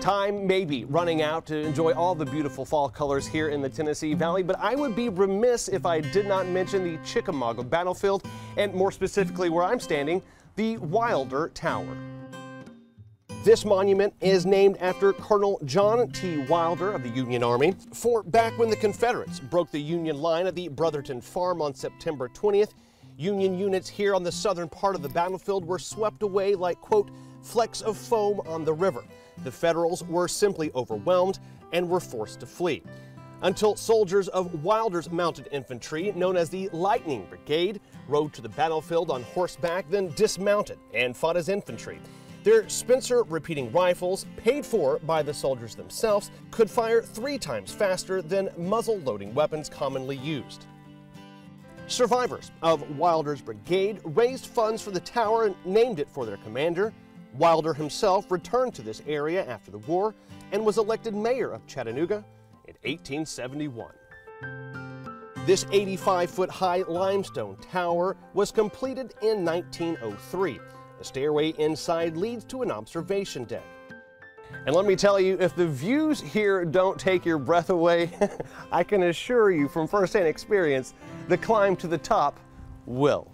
Time may be running out to enjoy all the beautiful fall colors here in the Tennessee Valley, but I would be remiss if I did not mention the Chickamauga battlefield, and more specifically where I'm standing, the Wilder Tower. This monument is named after Colonel John T. Wilder of the Union Army. For back when the Confederates broke the Union line at the Brotherton Farm on September 20th, Union units here on the southern part of the battlefield were swept away like, quote, flecks of foam on the river. The Federals were simply overwhelmed and were forced to flee. Until soldiers of Wilder's mounted infantry, known as the Lightning Brigade, rode to the battlefield on horseback, then dismounted and fought as infantry. Their Spencer repeating rifles, paid for by the soldiers themselves, could fire three times faster than muzzle loading weapons commonly used. Survivors of Wilder's brigade raised funds for the tower and named it for their commander. Wilder himself returned to this area after the war and was elected mayor of Chattanooga in 1871. This 85 foot high limestone tower was completed in 1903. The stairway inside leads to an observation deck. And let me tell you, if the views here don't take your breath away, I can assure you from firsthand experience, the climb to the top will.